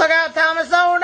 Look out, Thomas Owen!